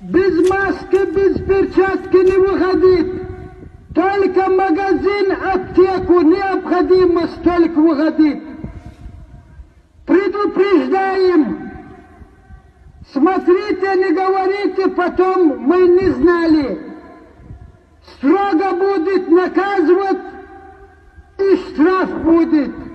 Без маски, без перчатки не выходить. Только магазин, аптеку необходимо столько выходить. Предупреждаем. Смотрите, не говорите, потом мы не знали. Строго будет наказывать и штраф будет.